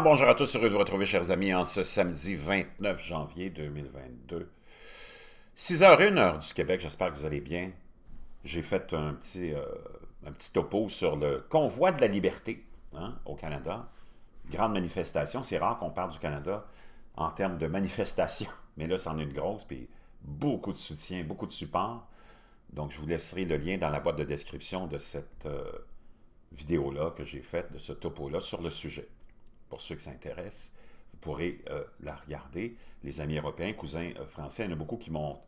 Bonjour à tous, heureux de vous retrouver, chers amis, en ce samedi 29 janvier 2022. 6h01, heure du Québec, j'espère que vous allez bien. J'ai fait un petit, euh, topo sur le convoi de la liberté hein, au Canada. Grande manifestation, c'est rare qu'on parle du Canada en termes de manifestation, mais là, c'en est une grosse, puis beaucoup de soutien, beaucoup de support. Donc, je vous laisserai le lien dans la boîte de description de cette euh, vidéo-là que j'ai faite, de ce topo-là, sur le sujet pour ceux qui s'intéressent, vous pourrez euh, la regarder. Les amis européens, cousins euh, français, il y en a beaucoup qui m'ont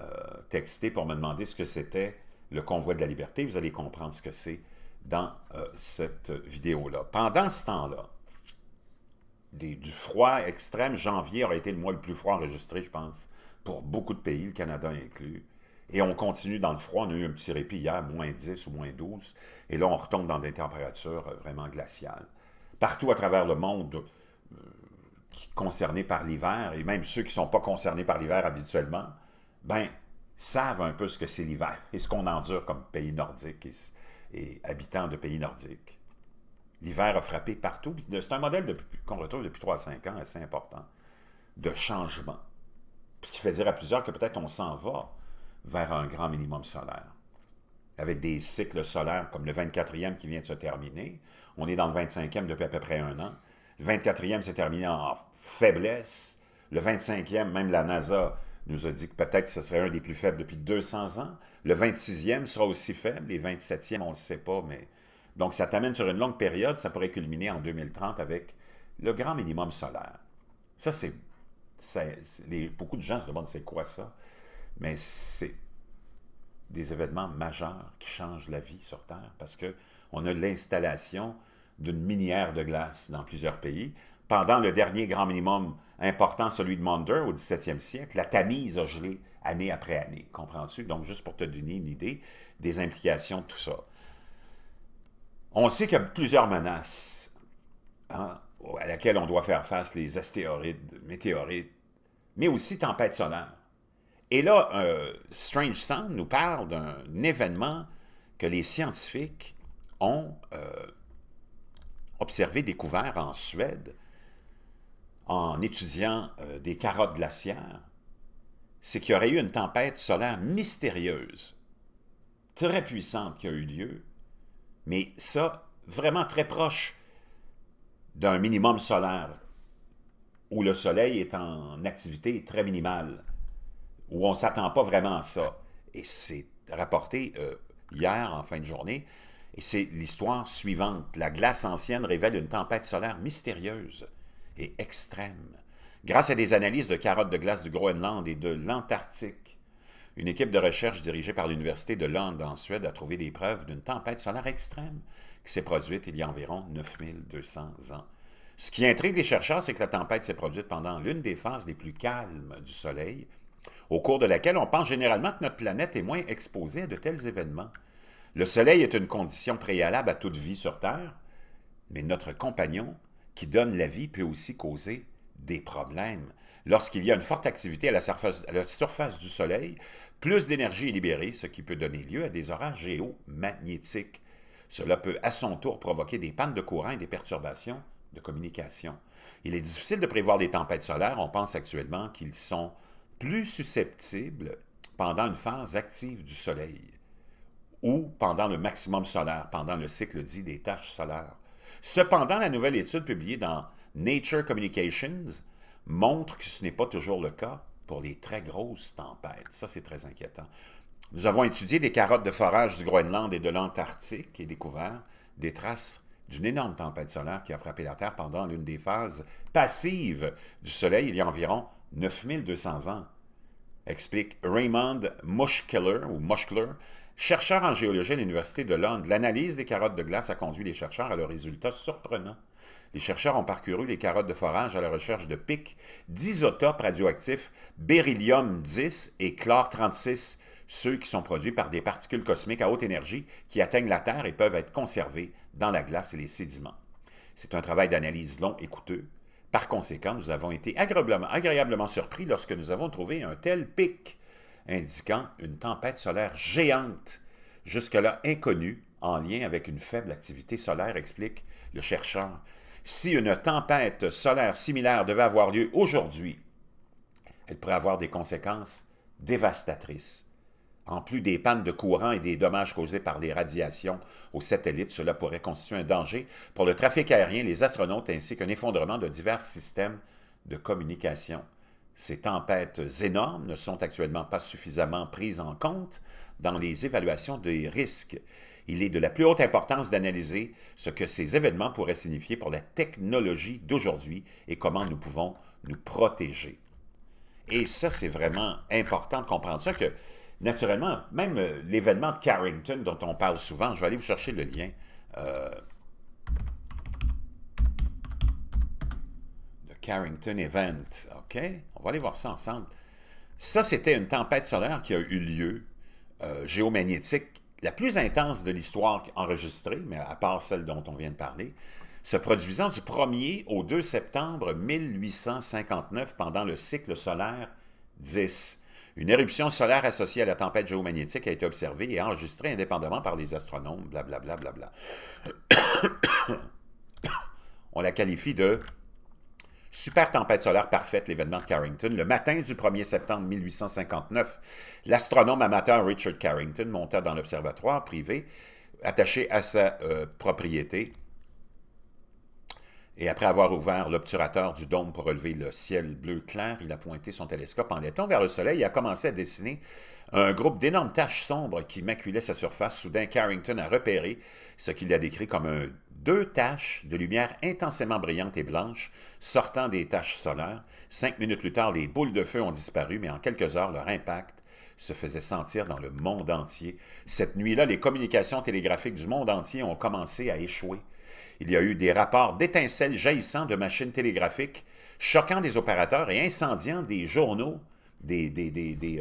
euh, texté pour me demander ce que c'était le convoi de la liberté. Vous allez comprendre ce que c'est dans cette vidéo-là. Pendant ce temps-là, du froid extrême, janvier aurait été le mois le plus froid enregistré, je pense, pour beaucoup de pays, le Canada inclus. Et on continue dans le froid. On a eu un petit répit hier, moins 10 ou moins 12. Et là, on retombe dans des températures vraiment glaciales partout à travers le monde euh, concernés par l'hiver, et même ceux qui ne sont pas concernés par l'hiver habituellement, ben, savent un peu ce que c'est l'hiver et ce qu'on endure comme pays nordique et, habitants de pays nordiques. L'hiver a frappé partout. C'est un modèle qu'on retrouve depuis 3 à 5 ans assez important de changement. Ce qui fait dire à plusieurs que peut-être on s'en va vers un grand minimum solaire avec des cycles solaires comme le 24e qui vient de se terminer. On est dans le 25e depuis à peu près un an. Le 24e s'est terminé en faiblesse. Le 25e, même la NASA nous a dit que peut-être ce serait un des plus faibles depuis 200 ans. Le 26e sera aussi faible. Les 27e, on ne sait pas, mais... Donc, ça t'amène sur une longue période. Ça pourrait culminer en 2030 avec le grand minimum solaire. Ça, c'est... Beaucoup de gens se demandent c'est quoi ça. Mais c'est des événements majeurs qui changent la vie sur Terre parce qu'on a l'installation d'une minière de glace dans plusieurs pays. Pendant le dernier grand minimum important, celui de Maunder au 17e siècle, la Tamise a gelé année après année. Comprends-tu? Donc, juste pour te donner une idée des implications de tout ça. On sait qu'il y a plusieurs menaces hein, à laquelle on doit faire face, les astéroïdes, météorites, mais aussi tempêtes solaires. Et là, Strange Sound nous parle d'un événement que les scientifiques ont euh, observé, découvert en Suède, en étudiant euh, des carottes glaciaires, c'est qu'il y aurait eu une tempête solaire mystérieuse, très puissante qui a eu lieu, mais ça, vraiment très proche d'un minimum solaire, où le Soleil est en activité très minimale où on ne s'attend pas vraiment à ça. Et c'est rapporté euh, hier, en fin de journée, et c'est l'histoire suivante. La glace ancienne révèle une tempête solaire mystérieuse et extrême. Grâce à des analyses de carottes de glace du Groenland et de l'Antarctique, une équipe de recherche dirigée par l'Université de Londres en Suède a trouvé des preuves d'une tempête solaire extrême qui s'est produite il y a environ 9200 ans. Ce qui intrigue les chercheurs, c'est que la tempête s'est produite pendant l'une des phases les plus calmes du Soleil, au cours de laquelle on pense généralement que notre planète est moins exposée à de tels événements. Le Soleil est une condition préalable à toute vie sur Terre, mais notre compagnon, qui donne la vie, peut aussi causer des problèmes. Lorsqu'il y a une forte activité à la, surface, du Soleil, plus d'énergie est libérée, ce qui peut donner lieu à des orages géomagnétiques. Cela peut à son tour provoquer des pannes de courant et des perturbations de communication. Il est difficile de prévoir des tempêtes solaires. On pense actuellement qu'ils sont plus susceptibles pendant une phase active du Soleil ou pendant le maximum solaire, pendant le cycle dit des tâches solaires. Cependant, la nouvelle étude publiée dans Nature Communications montre que ce n'est pas toujours le cas pour les très grosses tempêtes. Ça, c'est très inquiétant. Nous avons étudié des carottes de forage du Groenland et de l'Antarctique et découvert des traces d'une énorme tempête solaire qui a frappé la Terre pendant l'une des phases passives du Soleil il y a environ 9200 ans, explique Raymond Mushkiller, ou Mushkler, chercheur en géologie à l'Université de Londres. L'analyse des carottes de glace a conduit les chercheurs à leurs résultats surprenants. Les chercheurs ont parcouru les carottes de forage à la recherche de pics d'isotopes radioactifs beryllium-10 et chlore-36, ceux qui sont produits par des particules cosmiques à haute énergie qui atteignent la Terre et peuvent être conservés dans la glace et les sédiments. C'est un travail d'analyse long et coûteux, par conséquent, nous avons été agréablement, surpris lorsque nous avons trouvé un tel pic, indiquant une tempête solaire géante, jusque-là inconnue, en lien avec une faible activité solaire, explique le chercheur. Si une tempête solaire similaire devait avoir lieu aujourd'hui, elle pourrait avoir des conséquences dévastatrices. En plus des pannes de courant et des dommages causés par les radiations aux satellites, cela pourrait constituer un danger pour le trafic aérien, les astronautes ainsi qu'un effondrement de divers systèmes de communication. Ces tempêtes énormes ne sont actuellement pas suffisamment prises en compte dans les évaluations des risques. Il est de la plus haute importance d'analyser ce que ces événements pourraient signifier pour la technologie d'aujourd'hui et comment nous pouvons nous protéger. Et ça, c'est vraiment important de comprendre ça, que naturellement, même euh, l'événement de Carrington dont on parle souvent, je vais aller vous chercher le lien, euh, Carrington Event. OK? On va aller voir ça ensemble. Ça, c'était une tempête solaire qui a eu lieu, euh, géomagnétique, la plus intense de l'histoire enregistrée, mais à part celle dont on vient de parler, se produisant du 1er au 2 septembre 1859 pendant le cycle solaire 10. Une éruption solaire associée à la tempête géomagnétique a été observée et enregistrée indépendamment par les astronomes, blablabla. Bla, bla, bla, On la qualifie de Super tempête solaire parfaite, l'événement de Carrington. Le matin du 1er septembre 1859, l'astronome amateur Richard Carrington monta dans l'observatoire privé attaché à sa euh, propriété. Et après avoir ouvert l'obturateur du dôme pour relever le ciel bleu clair, il a pointé son télescope en laiton vers le soleil et a commencé à dessiner un groupe d'énormes taches sombres qui maculaient sa surface. Soudain, Carrington a repéré ce qu'il a décrit comme deux taches de lumière intensément brillante et blanche sortant des taches solaires. Cinq minutes plus tard, les boules de feu ont disparu, mais en quelques heures, leur impact se faisait sentir dans le monde entier. Cette nuit-là, les communications télégraphiques du monde entier ont commencé à échouer. Il y a eu des rapports d'étincelles jaillissant de machines télégraphiques, choquant des opérateurs et incendiant des journaux, des,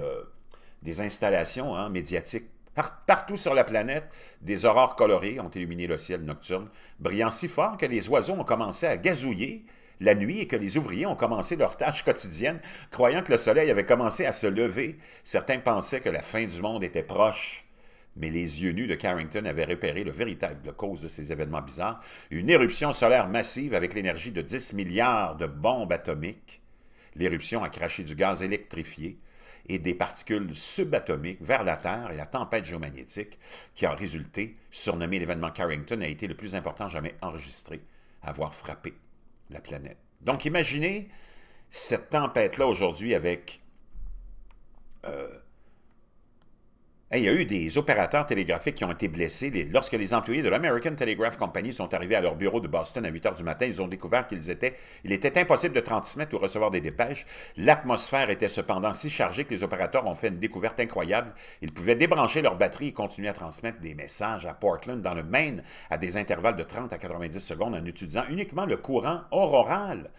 euh, installations hein, médiatiques Partout sur la planète, des aurores colorées ont illuminé le ciel nocturne, brillant si fort que les oiseaux ont commencé à gazouiller la nuit et que les ouvriers ont commencé leur tâche quotidienne, croyant que le soleil avait commencé à se lever. Certains pensaient que la fin du monde était proche. Mais les yeux nus de Carrington avaient repéré le véritable cause de ces événements bizarres, une éruption solaire massive avec l'énergie de 10 milliards de bombes atomiques. L'éruption a craché du gaz électrifié, et des particules subatomiques vers la Terre et la tempête géomagnétique qui a résulté, surnommé l'événement Carrington, a été le plus important jamais enregistré à avoir frappé la planète. Donc imaginez cette tempête-là aujourd'hui avec euh, il y a eu des opérateurs télégraphiques qui ont été blessés. lorsque les employés de l'American Telegraph Company sont arrivés à leur bureau de Boston à 8 heures du matin, ils ont découvert qu'il était, il était impossible de transmettre ou recevoir des dépêches. L'atmosphère était cependant si chargée que les opérateurs ont fait une découverte incroyable. Ils pouvaient débrancher leur batterie et continuer à transmettre des messages à Portland, dans le Maine, à des intervalles de 30 à 90 secondes en utilisant uniquement le courant auroral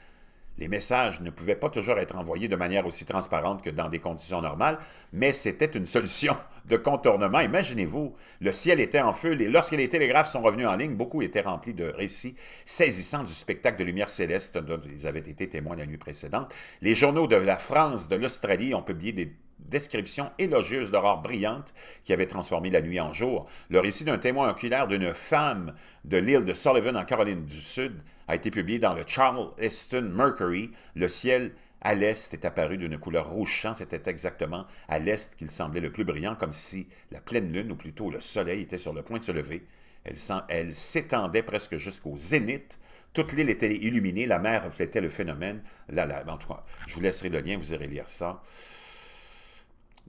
les messages ne pouvaient pas toujours être envoyés de manière aussi transparente que dans des conditions normales, mais c'était une solution de contournement. Imaginez-vous, le ciel était en feu, et lorsque les télégraphes sont revenus en ligne, beaucoup étaient remplis de récits saisissants du spectacle de lumière céleste dont ils avaient été témoins la nuit précédente. Les journaux de la France, de l'Australie ont publié des descriptions élogieuses d'aurores brillantes qui avaient transformé la nuit en jour. Le récit d'un témoin oculaire d'une femme de l'île de Sullivan en Caroline du Sud a été publié dans le Charleston Mercury. Le ciel à l'est est apparu d'une couleur rouge champ. C'était exactement à l'est qu'il semblait le plus brillant, comme si la pleine lune, ou plutôt le soleil, était sur le point de se lever. Elle s'étendait presque jusqu'au zénith. Toute l'île était illuminée, la mer reflétait le phénomène. Là, là, en tout cas, je vous laisserai le lien, vous irez lire ça.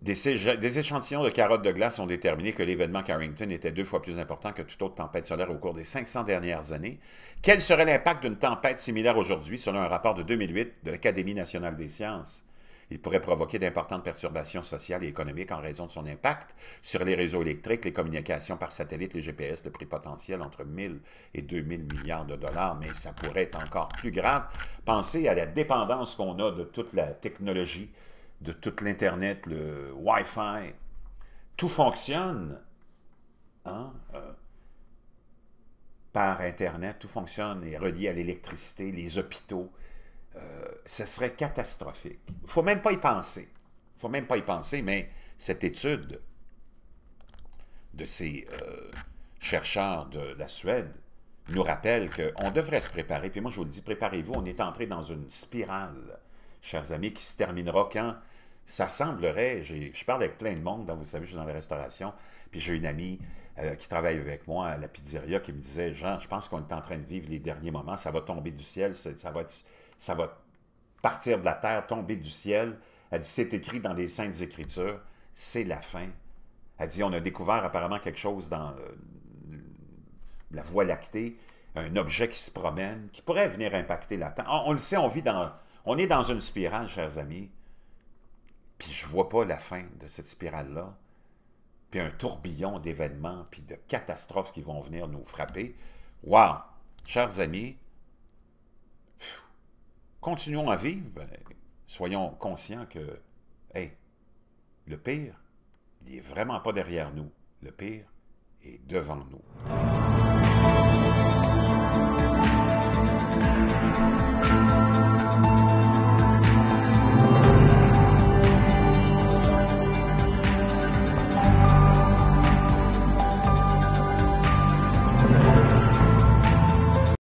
Des, échantillons de carottes de glace ont déterminé que l'événement Carrington était deux fois plus important que toute autre tempête solaire au cours des 500 dernières années. Quel serait l'impact d'une tempête similaire aujourd'hui, selon un rapport de 2008 de l'Académie nationale des sciences? Il pourrait provoquer d'importantes perturbations sociales et économiques en raison de son impact sur les réseaux électriques, les communications par satellite, les GPS, le prix potentiel entre 1000 et 2000 milliards de dollars, mais ça pourrait être encore plus grave. Pensez à la dépendance qu'on a de toute la technologie de tout l'Internet, le Wi-Fi, tout fonctionne hein, euh, par Internet, tout fonctionne et est relié à l'électricité, les hôpitaux. Euh, ce serait catastrophique. Il ne faut même pas y penser. Il ne faut même pas y penser, mais cette étude de ces euh, chercheurs de la Suède nous rappelle qu'on devrait se préparer. Puis moi, je vous le dis, préparez-vous, on est entré dans une spirale, chers amis, qui se terminera quand ça semblerait, je parle avec plein de monde, vous savez, je suis dans la restauration, puis j'ai une amie euh, qui travaille avec moi à la pizzeria qui me disait, Jean, je pense qu'on est en train de vivre les derniers moments, ça va tomber du ciel, ça va, ça va partir de la terre, tomber du ciel. Elle dit, c'est écrit dans les Saintes Écritures, c'est la fin. Elle dit, on a découvert apparemment quelque chose dans euh, la Voie lactée, un objet qui se promène, qui pourrait venir impacter la Terre. On, le sait, on vit dans... On est dans une spirale, chers amis, puis je vois pas la fin de cette spirale-là, puis un tourbillon d'événements, puis de catastrophes qui vont venir nous frapper. Wow! Chers amis, continuons à vivre, soyons conscients que, hey, le pire, il n'est vraiment pas derrière nous. Le pire est devant nous.